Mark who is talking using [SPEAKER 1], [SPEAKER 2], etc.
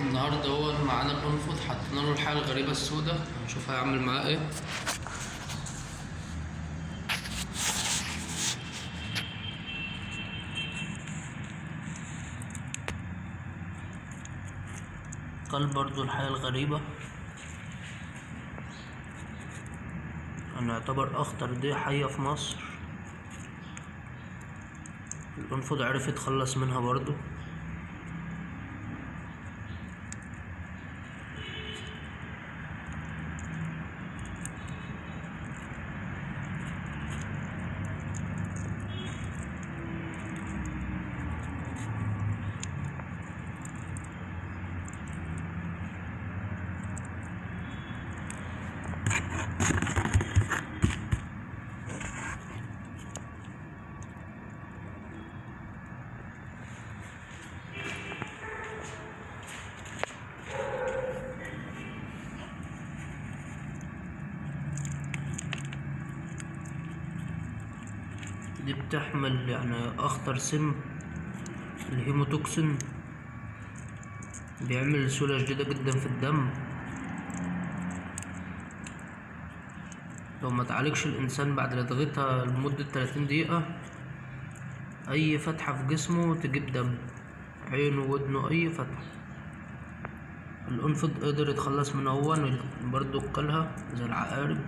[SPEAKER 1] النهارده هو معانا الانفض حطينا له الحاجة الغريبة السوداء هنشوف هيعمل معاه إيه. قال برضو الحياة الغريبة. أنا يعتبر أخطر دي حية في مصر. الأنفض عرف يتخلص منها برضو. دي بتحمل يعني أخطر سم الهيموتوكسين بيعمل سيولة شديدة جدا في الدم. لو ما تعالجش الإنسان بعد لدغتها لمدة 30 دقيقة أي فتحة في جسمه تجيب دم. عينه ودنه أي فتحة. الأنفض قدر يتخلص منها هو برضه كلها زي العقارب.